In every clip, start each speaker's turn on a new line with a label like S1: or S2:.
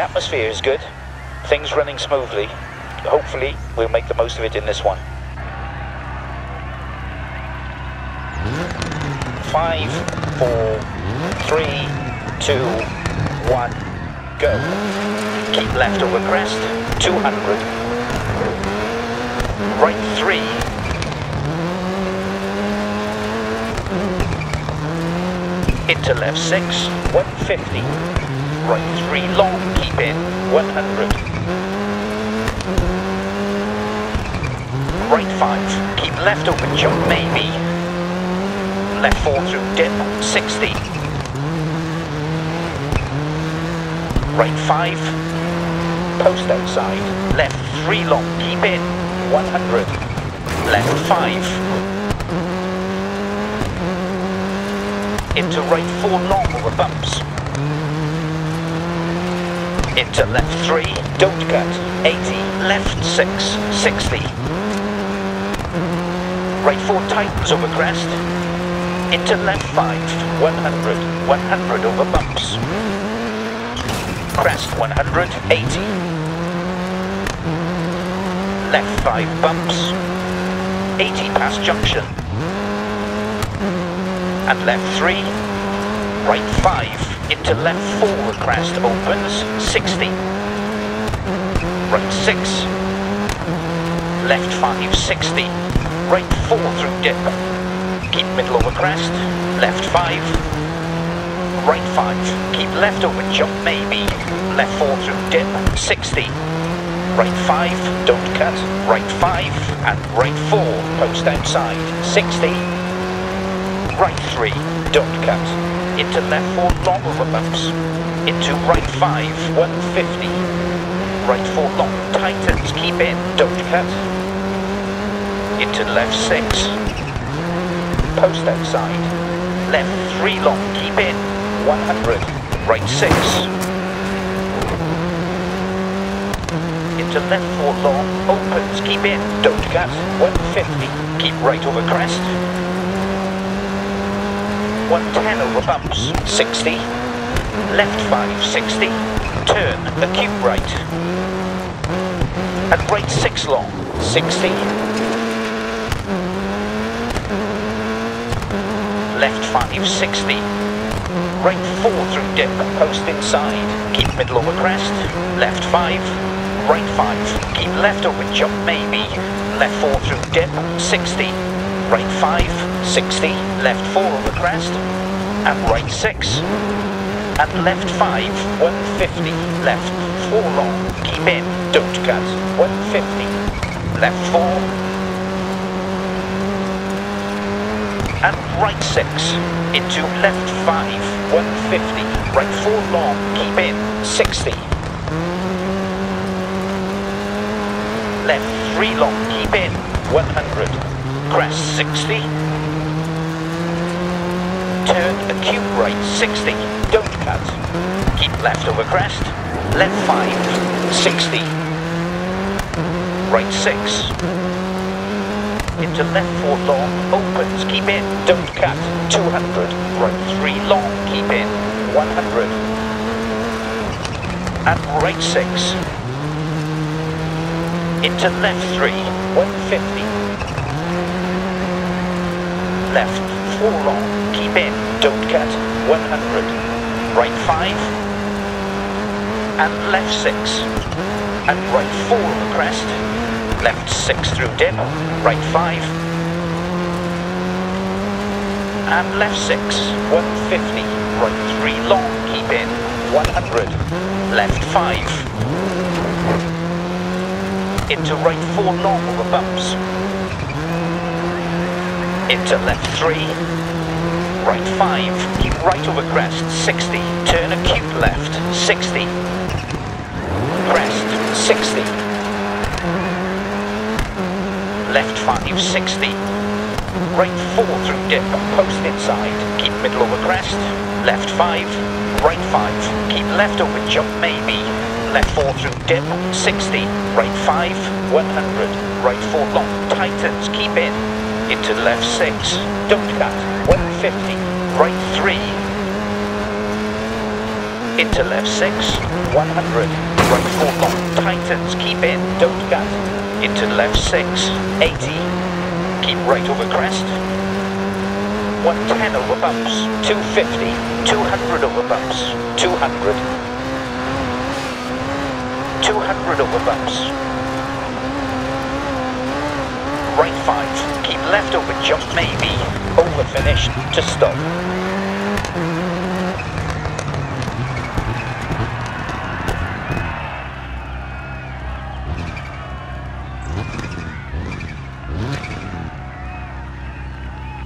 S1: The atmosphere is good. Things running smoothly. Hopefully, we'll make the most of it in this one. Five, four, three, two, one, go. Keep left over crest, 200. Right three. Into left six, 150. Right three long, keep in, 100. Right five, keep left open jump maybe. Left four through dip, 60. Right five, post outside. Left three long, keep in, 100. Left five. Into right four long over bumps. Into left three, don't cut, 80. Left six, 60. Right four tightens over crest. Into left five, 100. 100 over bumps. Crest 100, 80. Left 5 bumps. 80 past junction. And left 3. Right 5. Into left 4 crest opens. 60. Right 6. Left 5, 60. Right 4 through dip. Keep middle over crest. Left 5 right 5, keep left over jump maybe, left 4 through dip, 60, right 5, don't cut, right 5, and right 4, post outside, 60, right 3, don't cut, into left 4 long over bumps, into right 5, 150, right 4 long, tightens, keep in, don't cut, into left 6, post outside, left 3 long, keep in, 100, right 6. Into left 4 long, opens, keep in, don't cut, 150, keep right over crest. 110 over bumps, 60. Left 5, 60. Turn, acute right. And right 6 long, 60. Left 5, 60. Right 4 through dip, post inside. Keep middle over crest. Left 5. Right 5. Keep left over jump maybe. Left 4 through dip, 60. Right 5, 60. Left 4 on the crest. And right 6. And left 5, 150. Left 4 long. Keep in, don't cut. 150. Left 4. and right 6 into left 5, 150, right 4 long, keep in, 60. Left 3 long, keep in, 100, crest 60. Acute right 60, don't cut. Keep left over crest, left 5, 60. Right 6 into left four long, opens, keep in, don't cut, 200, right three long, keep in, 100, and right six, into left three, 150, left four long, keep in, don't cut, 100, right five, and left six, and right four on the crest, left 6 through dip, right 5, and left 6, 150, right 3 long, keep in, 100, left 5, into right 4 long over bumps, into left 3, right 5, keep right over crest, 60, turn acute left, 60, crest, 60, left 5, 60. Right 4 through dip, post inside, keep middle over crest, left 5, right 5, keep left over jump maybe, left 4 through dip, 60, right 5, 100, right 4 long, tightens, keep in, into left 6, don't cut, 150, right 3, Into left 6, 100. Right 4 long, tightens, keep in, don't gut. Into left 6, 80. Keep right over crest. 110 over bumps, 250, 200 over bumps, 200. 200 over bumps. Right 5, keep left over jump maybe, over finish to stop.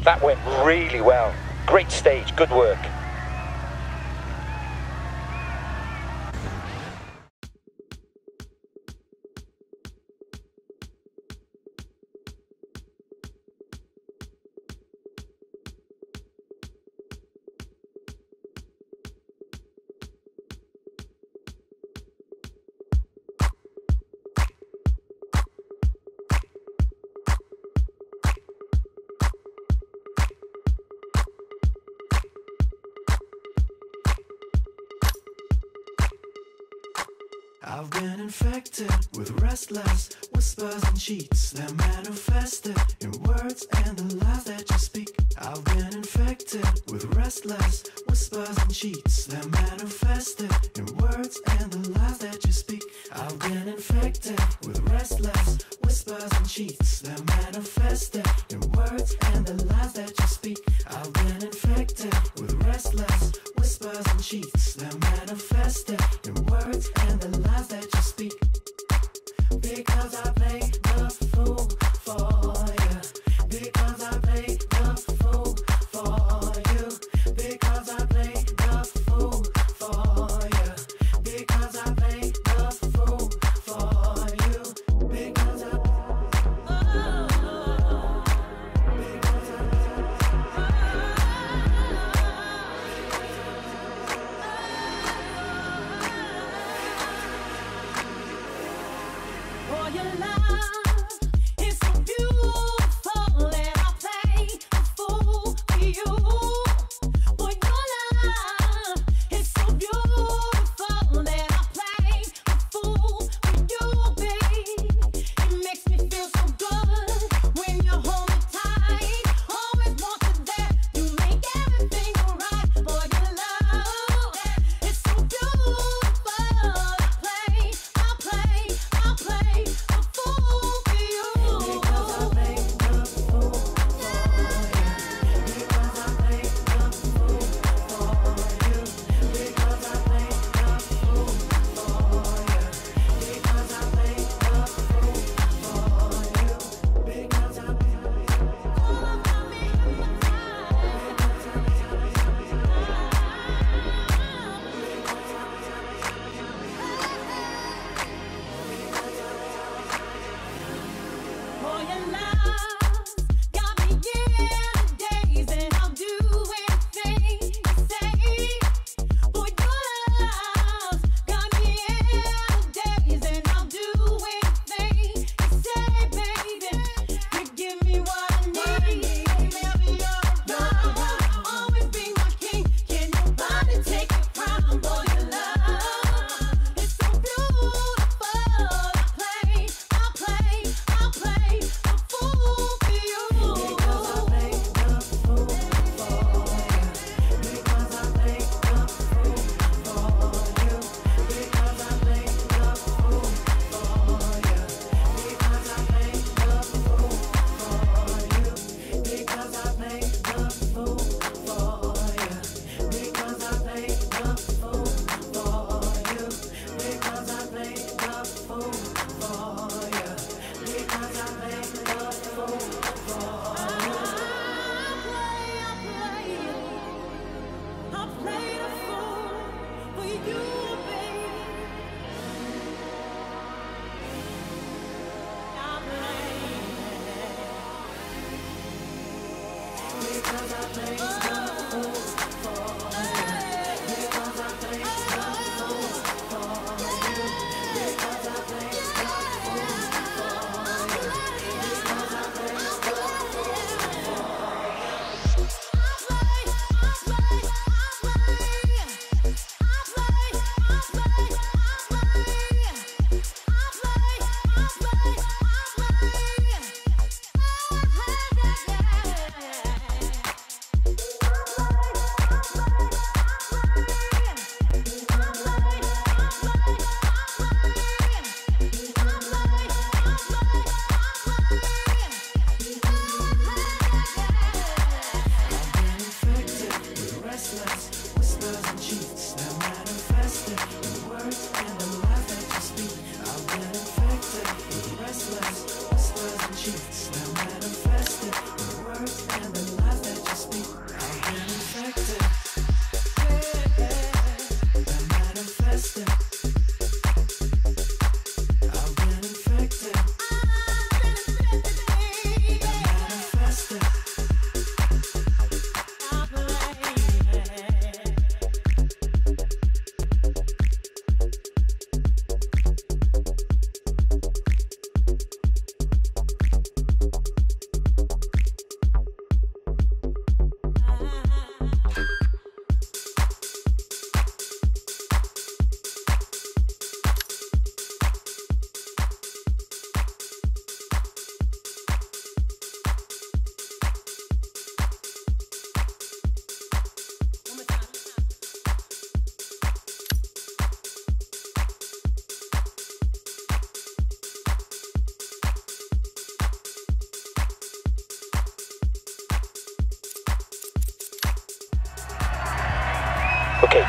S1: That went really well. Great stage, good work.
S2: I've been infected with restless whispers and cheats that manifested in words and the lies that you speak. I've been infected with restless whispers and cheats that manifested in words and the lies that you speak. I've been infected with restless whispers and cheats that manifested in words and the lies that you speak. I've been infected with restless whispers and cheats that manifested in words and the lies that you speak. Because I play the fool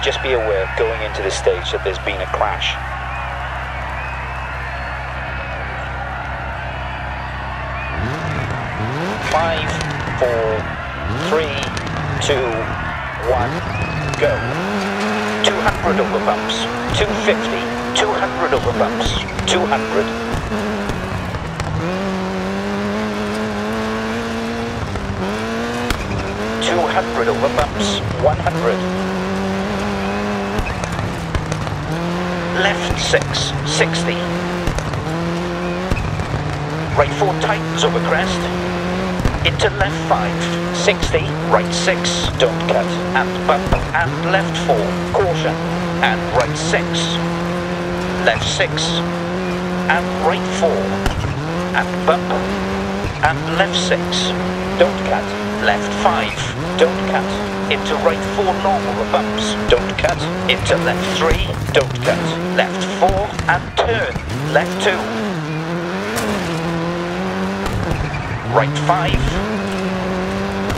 S1: just be aware going into this stage that there's been a crash. Five, four, three, two, one, go. 200 over bumps, 250, 200 over bumps, 200. 200 over bumps, 100. Left 6, 60. Right 4 tightens over crest. Into left 5, 60. Right 6, don't cut. And bump. And left 4, caution. And right 6. Left 6. And right 4. And bump. And left 6. Don't cut. Left 5. Don't cut. Into right 4 normal bumps. Don't cut. Into left 3. Don't cut. Left 4. And turn. Left 2. Right 5.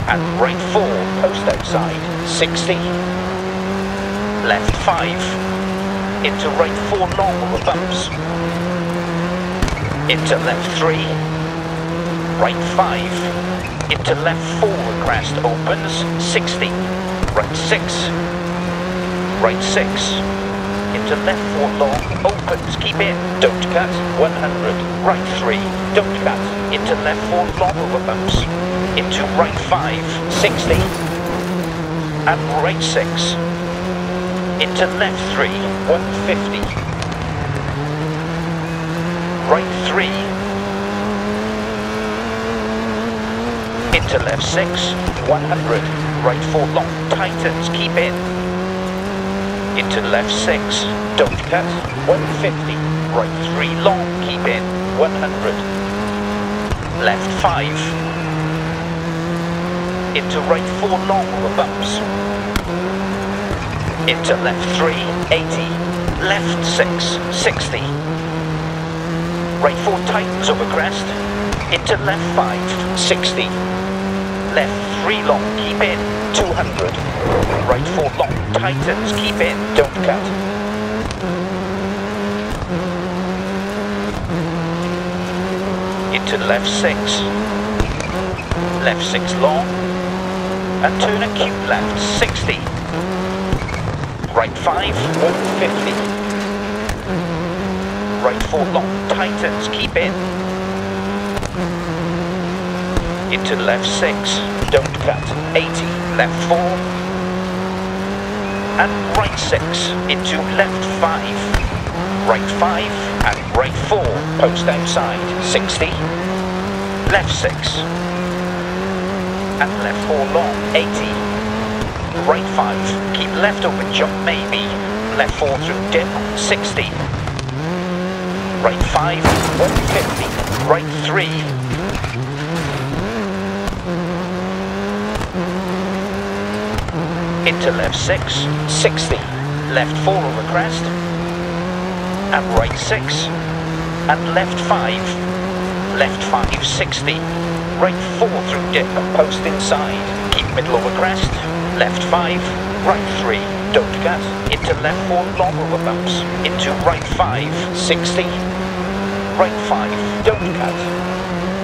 S1: And right 4. Post outside. 60. Left 5. Into right 4 normal bumps. Into left 3. Right 5 into left 4 crest opens 60 right 6 right 6 into left 4 long opens keep in don't cut 100 right 3 don't cut. Into left 4 long over bumps into right 5 60 and right 6 into left 3 150 right 3 into left 6, 100, right 4 long, tightens, keep in. Into left 6, don't cut, 150, right 3 long, keep in, 100. Left 5, into right 4 long over bumps. Into left 3, 80, left 6, 60. Right 4 tightens over crest, into left 5, 60 left, three long, keep in, 200. Right four long, tightens, keep in, don't cut. Into left six. Left six long. And turn acute left, 60. Right five, 150. Right four long, tightens, keep in into left 6, don't cut, 80, left 4, and right 6, into left 5, right 5, and right 4, post outside, 60, left 6, and left 4 long, 80, right 5, keep left open. Jump maybe, left 4 through dip, 60, right 5, 150, right 3, into left 6, 60, left 4 over crest, and right 6, and left 5, left 5, 60, right 4 through dip, and post inside, keep middle over crest, left 5, right 3, don't cut, into left 4 long over bumps, into right 5, 60, right 5, don't cut,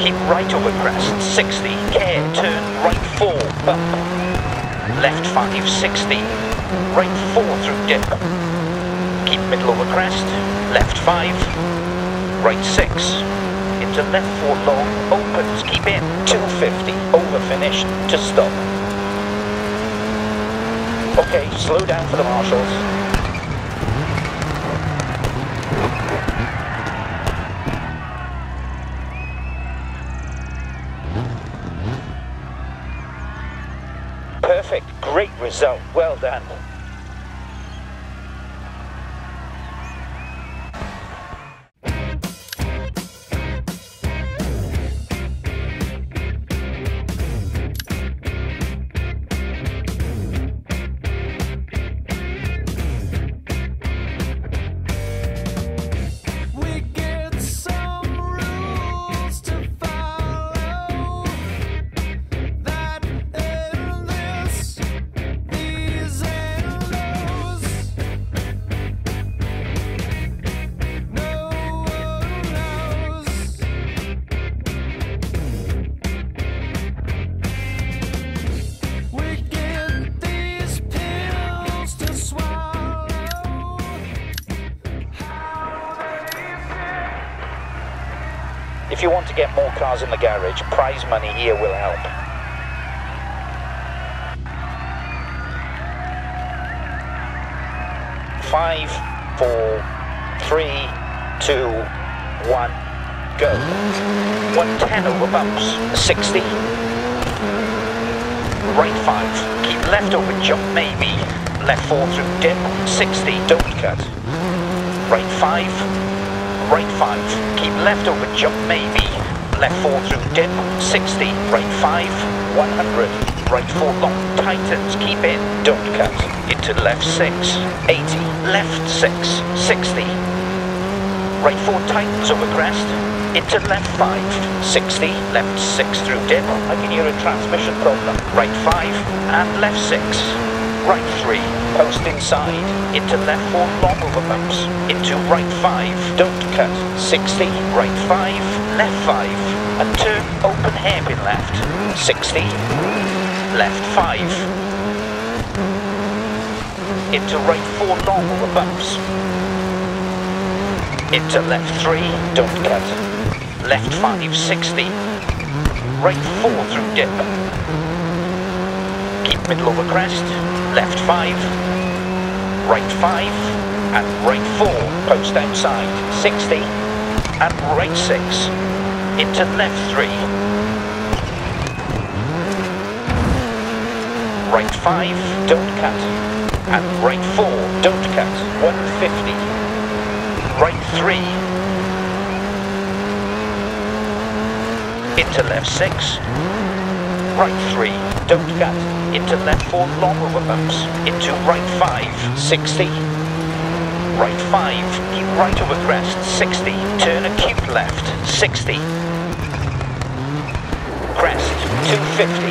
S1: keep right over crest, 60, care, turn, right 4, bump, left 560, right 4 through dip, keep middle over crest, left 5, right 6, into left 4 long, opens, keep in, 250, over finish, to stop. Okay, slow down for the marshals. Result, well done. You want to get more cars in the garage, prize money here will help. Five, four, three, two, one, go. 110 over bumps, 60. Right 5, keep left over jump maybe. Left 4 through dip, 60, don't cut. Right 5, right 5, keep left over jump maybe. Left 4 through dip, 60, right 5, 100. Right 4 long, tightens, keep in, don't cut. Into left 6, 80, left 6, 60. Right 4 tightens over crest. Into left 5, 60, left 6 through dip. I can hear a transmission problem. Right 5 and left 6. Right 3, post inside. Into left 4 long over bumps. Into right 5, don't cut. 60, right 5, left 5. And turn open hairpin left. 60, left 5. Into right 4 long over bumps. Into left 3, don't cut. Left 5, 60. Right 4 through dip. Keep middle over crest. Left 5. Right 5. And right 4, post outside. 60. And right 6. Into left 3. Right 5, don't cut. And right 4, don't cut. 150. Right 3. Into left 6. Right 3. Don't cut. Into left 4 long bumps. Into right 5. 60. Right 5. Keep right over crest. 60. Turn acute left. 60. Crest. 250.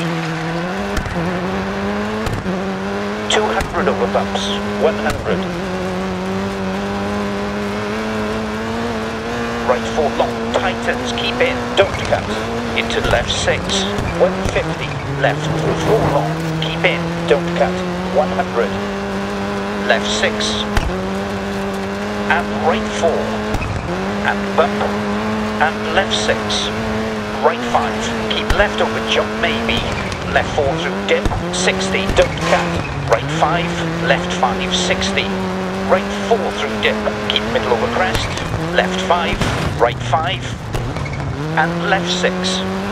S1: 200 over bumps. 100. Right four long, tightens, keep in, don't cut. Into left six, 150. Left four long, keep in, don't cut. 100. Left six. And right four. And bump. And left six. Right five, keep left over jump maybe. Left four through dip, 60, don't cut. Right five, left five, 60. Right four through dip, keep middle over crest. Left five, right five, and left six.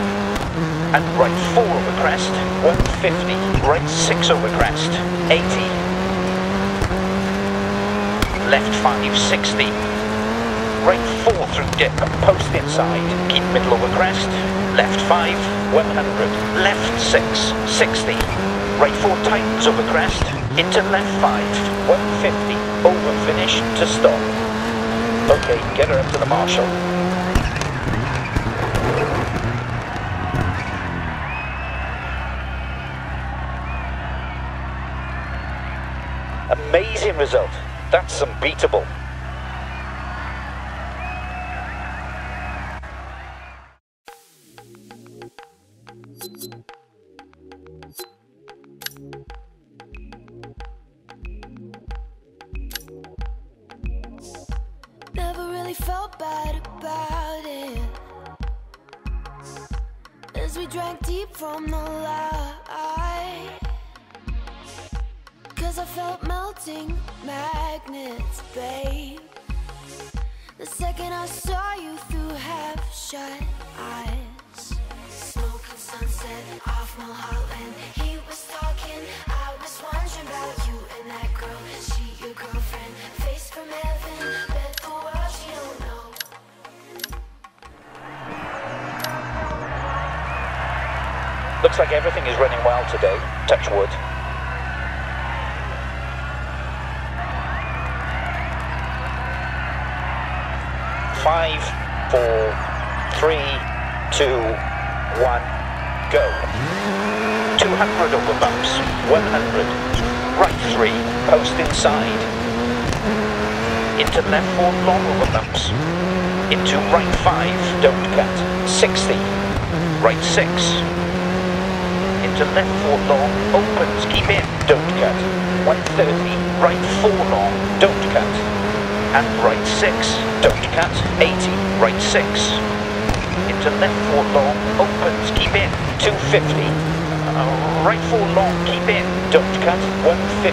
S1: And right four over crest, 150. Right six over crest, 80. Left five, 60. Right four through dip, post inside, keep middle over crest. Left five, 100. Left six, 60. Right four tightens over crest, into left five, 150. Over finish to stop. Okay, get her up to the marshal. Amazing result. That's unbeatable.
S3: Melting magnets, babe. The second I saw you through half shut eyes. Smoking sunset off Mulholland. He was talking, I was wondering about you and that girl. She your girlfriend, face from heaven. Bet the world she don't know.
S1: Looks like everything is running well today. Touch wood. Five, four, three, two, one, go. 200 over bumps, 100. Right three, post inside. Into left four long over bumps. Into right five, don't cut. 60. Right six. Into left four long, opens, keep in, don't cut. 130, right four long, don't cut and right 6, don't cut, 80, right 6, into left 4 long, opens, keep in, 250, uh, right 4 long, keep in, don't cut, 150,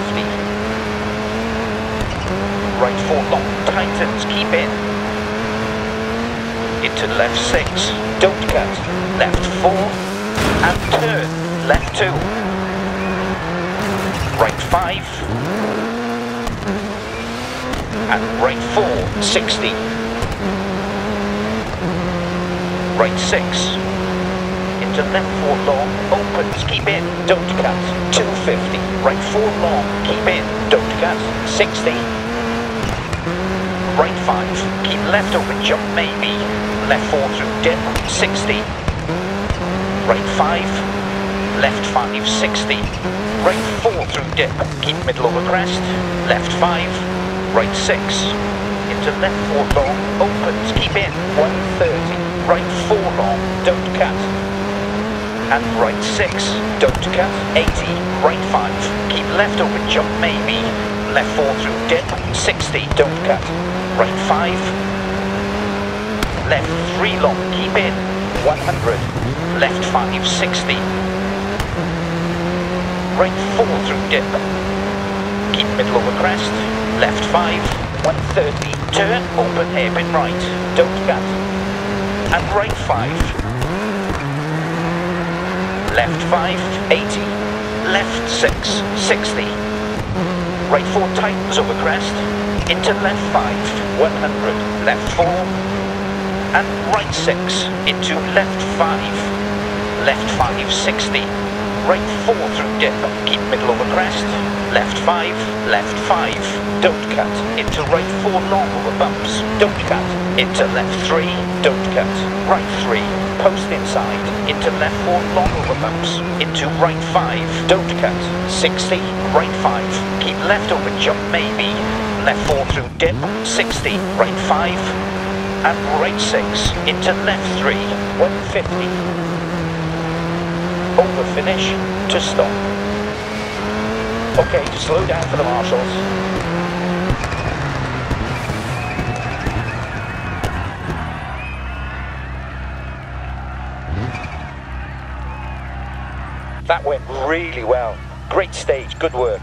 S1: right 4 long, tightens, keep in, into left 6, don't cut, left 4, and turn, left 2, right 5, Right rate 4, 60. Right 6. Into left 4 long, opens, keep in, don't cut. 250, right 4 long, keep in, don't cut. 60. Right 5, keep left open, jump maybe. Left 4 through dip, 60. Right 5, left 5, 60. Right 4 through dip, keep middle over crest, left 5, right six, into left four long, opens, keep in, 130, right four long, don't cut, and right six, don't cut, 80, right five, keep left open, jump maybe, left four through dip, 60, don't cut, right five, left three long, keep in, 100, left five, 60, right four through dip, keep middle over crest, left five, 130, turn, open hairpin right, don't cut, and right five, left five, 80, left six, 60, right four tightens over crest, into left five, 100, left four, and right six, into left five, left five, 60, right four through dip, keep middle over crest, left five, left five, don't cut, into right four long over bumps, don't cut, into left three, don't cut, right three, post inside, into left four long over bumps, into right five, don't cut, 60, right five, keep left over jump maybe, left four through dip, 60, right five, and right six, into left three, 150, over finish to stop. Okay, slow down for the marshals. That went really well. Great stage, good work.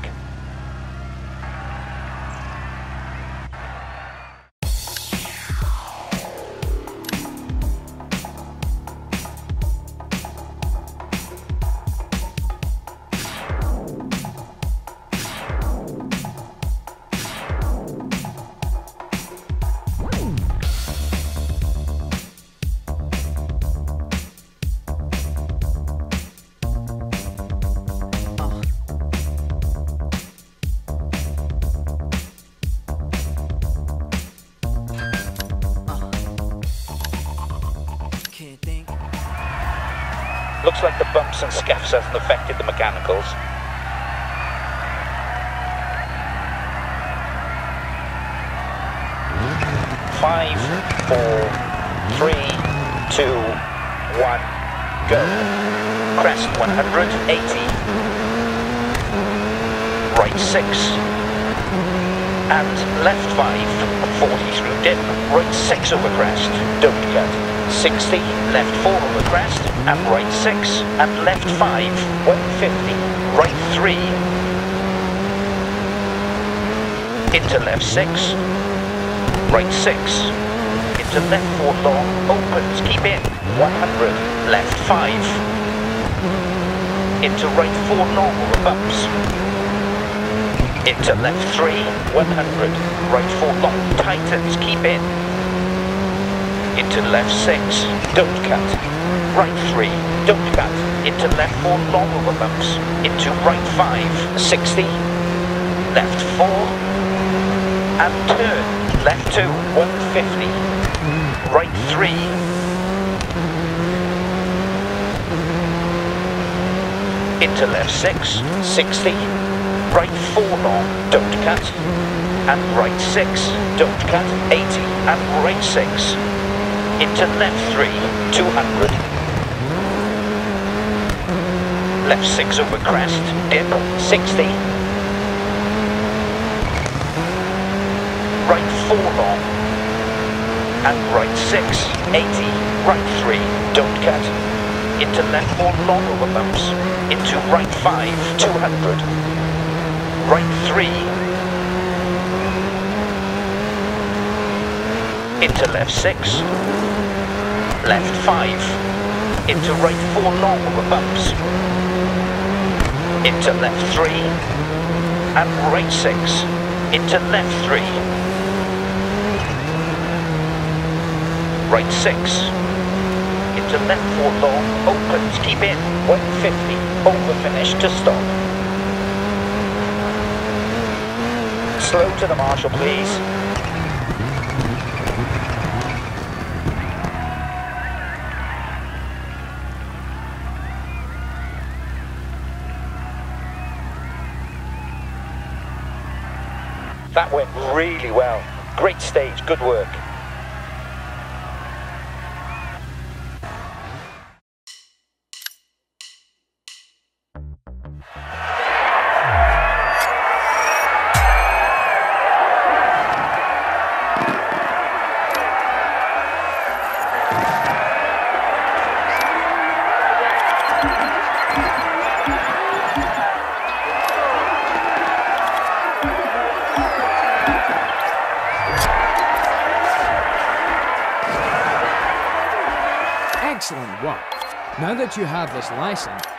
S1: And scuffs hasn't affected the mechanicals. Five, four, three, two, one, go. Crest 180. Right six. And left five, 40 through dip. Right six over crest. Don't cut. 60, left four over crest, and right six, and left five, 150, right three, into left six, right six, into left four long, opens, keep in, 100, left five, into right four long over bumps, into left three, 100, right four long, tightens, keep in, into left six, don't cut. Right three, don't cut. Into left four long over bumps. Into right five, 60. Left four. And turn. Left two, 150. Right three. Into left six, 60. Right four long, don't cut. And right six, don't cut, 80. And right six, into left 3, 200. Left 6 over crest, dip, 60. Right 4 long. and right 6, 80, right 3, don't cut. Into left 4 long over bumps, into right 5, 200, right 3, into left 6, left 5, into right 4 long over bumps, into left 3, and right 6, into left 3, right 6, into left 4 long, opens, keep in, 150, over finish to stop. Slow to the marshal, please. That went really well. Great stage, good work.
S4: That you have this lesson,